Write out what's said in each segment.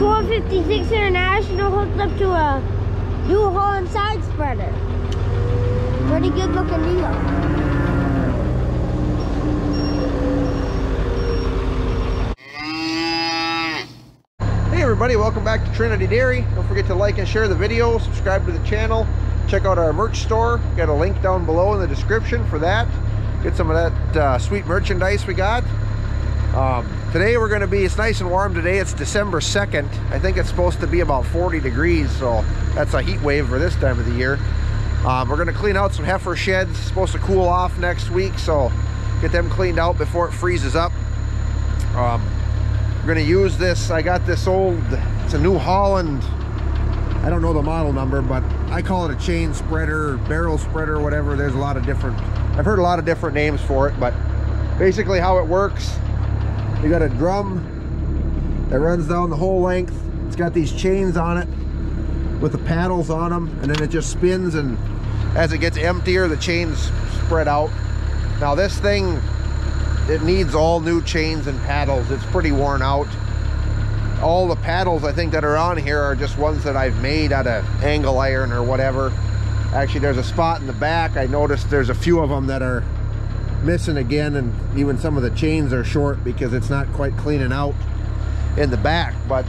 1256 International hooked up to a New Holland side spreader. Pretty good looking deal. Hey everybody, welcome back to Trinity Dairy. Don't forget to like and share the video, subscribe to the channel, check out our merch store. Got a link down below in the description for that. Get some of that uh, sweet merchandise we got. Um, today we're going to be, it's nice and warm today. It's December 2nd. I think it's supposed to be about 40 degrees, so that's a heat wave for this time of the year. Um, we're going to clean out some heifer sheds. It's supposed to cool off next week, so get them cleaned out before it freezes up. Um, we're going to use this. I got this old, it's a New Holland, I don't know the model number, but I call it a chain spreader, barrel spreader, whatever. There's a lot of different, I've heard a lot of different names for it, but basically how it works, you got a drum that runs down the whole length. It's got these chains on it with the paddles on them, and then it just spins, and as it gets emptier, the chains spread out. Now this thing, it needs all new chains and paddles. It's pretty worn out. All the paddles I think that are on here are just ones that I've made out of angle iron or whatever. Actually, there's a spot in the back. I noticed there's a few of them that are missing again and even some of the chains are short because it's not quite cleaning out in the back but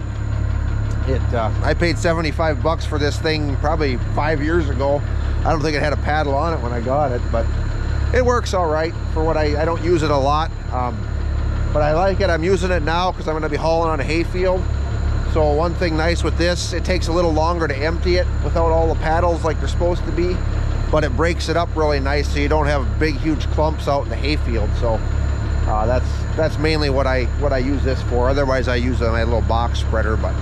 it uh, I paid 75 bucks for this thing probably five years ago. I don't think it had a paddle on it when I got it but it works all right for what I, I don't use it a lot um, but I like it. I'm using it now because I'm going to be hauling on a hayfield so one thing nice with this it takes a little longer to empty it without all the paddles like they're supposed to be but it breaks it up really nice so you don't have big huge clumps out in the hayfield. So uh, that's that's mainly what I what I use this for. Otherwise I use my little box spreader but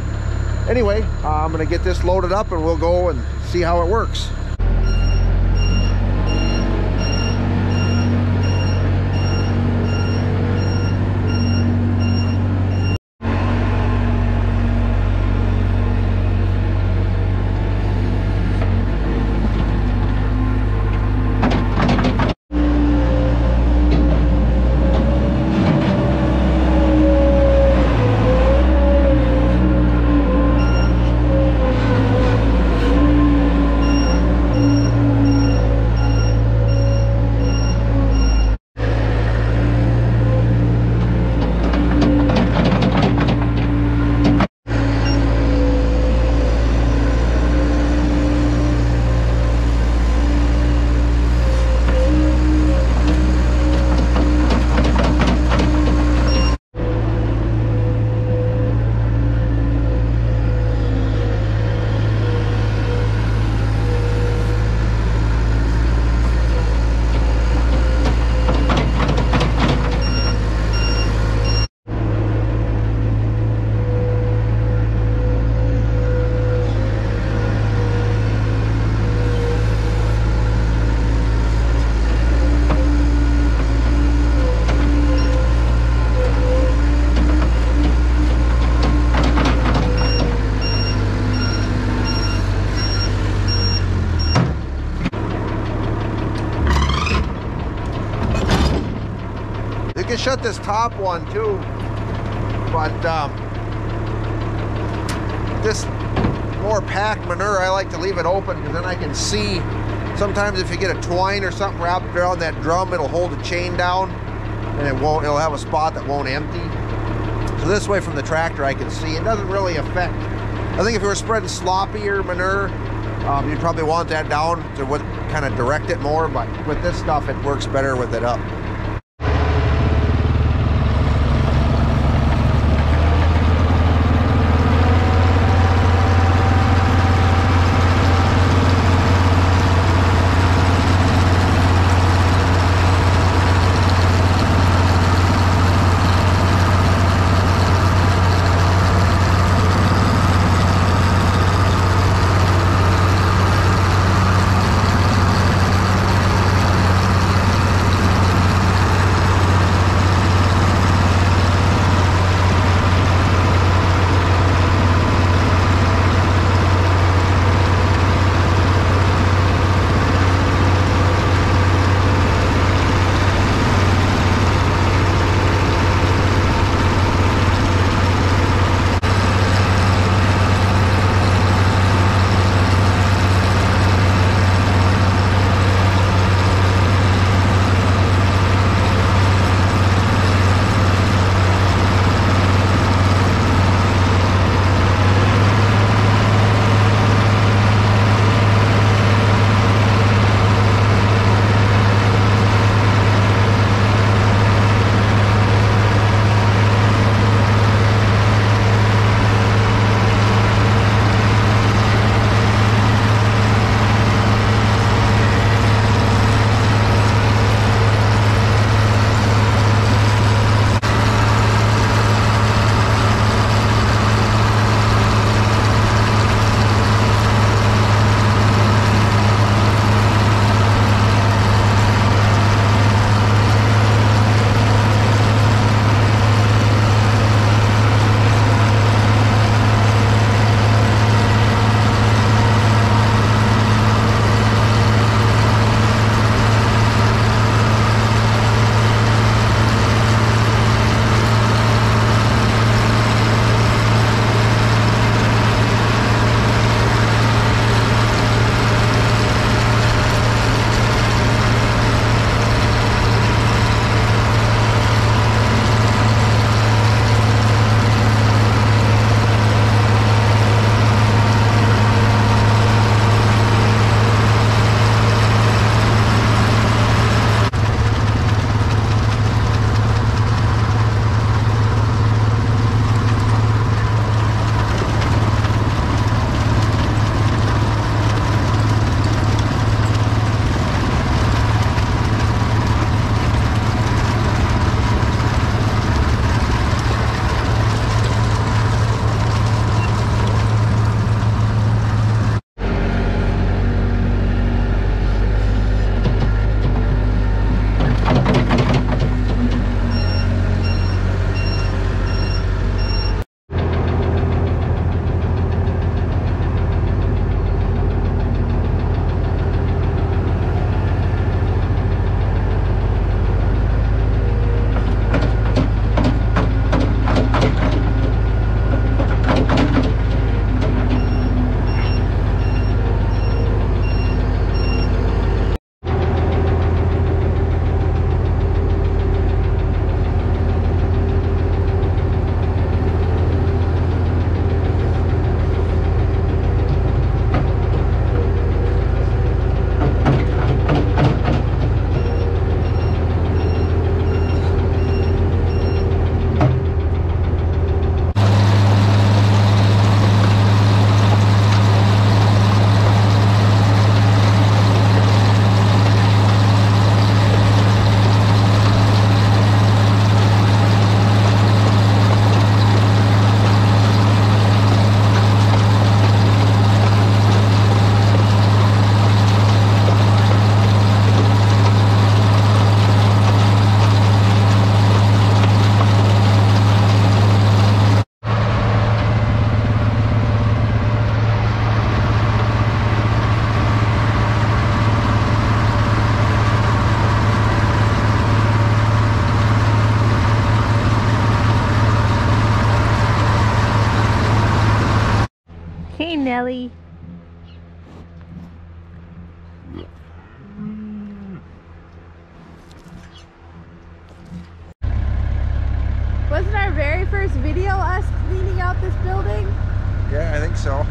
anyway uh, I'm gonna get this loaded up and we'll go and see how it works can shut this top one too. But um, this more packed manure, I like to leave it open because then I can see. Sometimes if you get a twine or something wrapped around that drum, it'll hold the chain down and it won't, it'll have a spot that won't empty. So this way from the tractor I can see. It doesn't really affect. I think if you were spreading sloppier manure, um, you'd probably want that down to what kind of direct it more, but with this stuff, it works better with it up. Hey, Nelly. Wasn't our very first video us cleaning out this building? Yeah, I think so.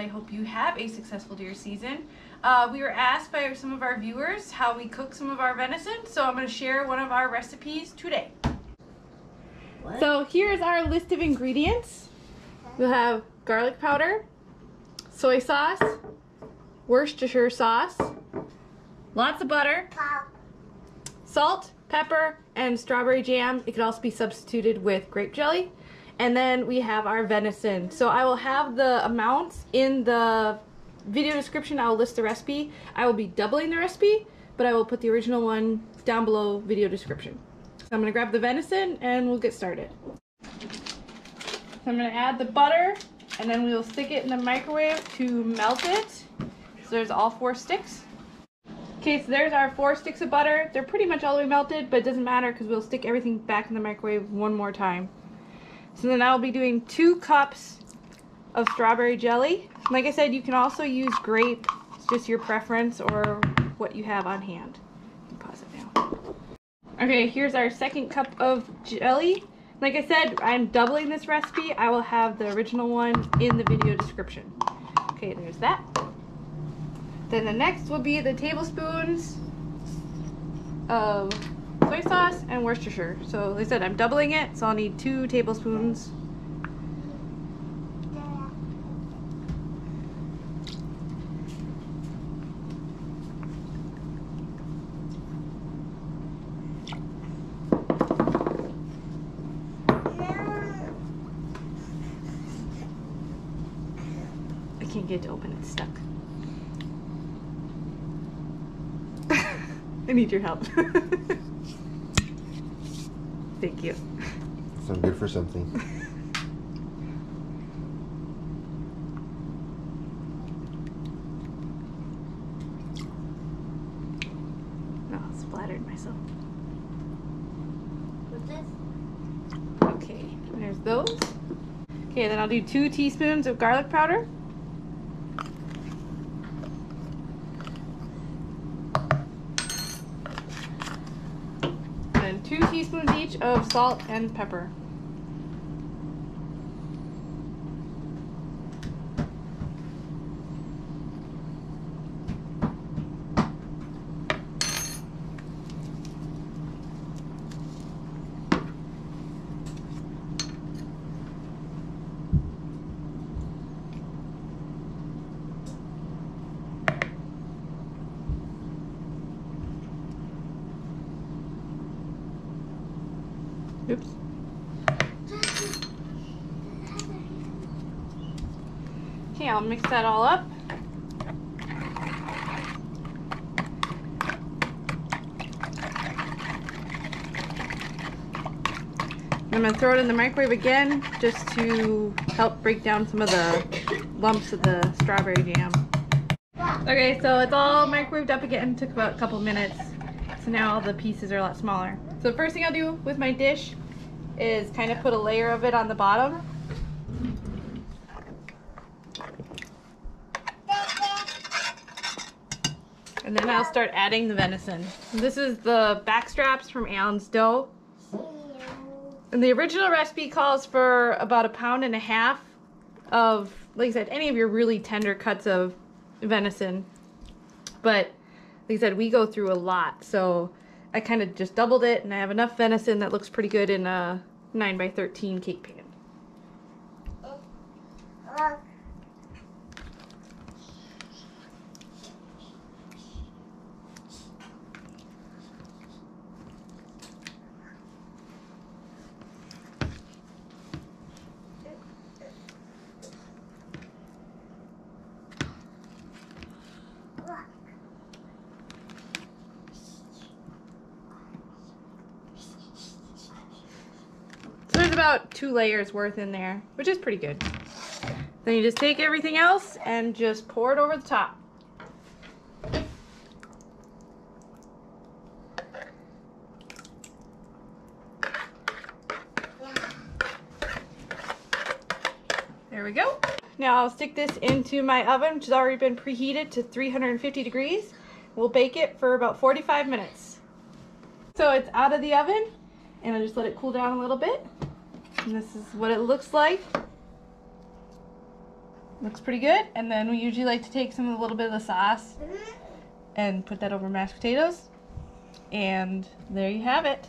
I hope you have a successful deer season. Uh, we were asked by some of our viewers how we cook some of our venison, so I'm going to share one of our recipes today. So here's our list of ingredients. We'll have garlic powder, soy sauce, Worcestershire sauce, lots of butter, salt, pepper, and strawberry jam. It could also be substituted with grape jelly. And then we have our venison. So I will have the amounts in the video description. I will list the recipe. I will be doubling the recipe, but I will put the original one down below video description. So I'm gonna grab the venison and we'll get started. So I'm gonna add the butter and then we will stick it in the microwave to melt it. So there's all four sticks. Okay, so there's our four sticks of butter. They're pretty much all the way melted, but it doesn't matter because we'll stick everything back in the microwave one more time. So then I'll be doing two cups of strawberry jelly. Like I said, you can also use grape, it's just your preference or what you have on hand. Pause it now. Okay, here's our second cup of jelly. Like I said, I'm doubling this recipe. I will have the original one in the video description. Okay, there's that. Then the next will be the tablespoons of soy sauce and Worcestershire. So I said, I'm doubling it, so I'll need two tablespoons. I can't get it to open, it's stuck. I need your help. Thank you. So I'm good for something. No, I splattered myself. What's this? Okay, there's those. Okay, then I'll do two teaspoons of garlic powder. And two teaspoons each of salt and pepper. Oops. Okay, I'll mix that all up. I'm gonna throw it in the microwave again just to help break down some of the lumps of the strawberry jam. Okay, so it's all microwaved up again. Took about a couple minutes. So now all the pieces are a lot smaller. So the first thing I'll do with my dish is kind of put a layer of it on the bottom. And then I'll start adding the venison. This is the back straps from Alan's doe. And the original recipe calls for about a pound and a half of, like I said, any of your really tender cuts of venison. But like I said, we go through a lot. So I kind of just doubled it and I have enough venison that looks pretty good in a 9 by 13 cake pan. So there's about two layers worth in there, which is pretty good. Then you just take everything else and just pour it over the top. There we go. Now I'll stick this into my oven, which has already been preheated to 350 degrees. We'll bake it for about 45 minutes. So it's out of the oven, and I'll just let it cool down a little bit. And this is what it looks like. Looks pretty good. And then we usually like to take some of a little bit of the sauce mm-hmm. and put that over mashed potatoes. And there you have it.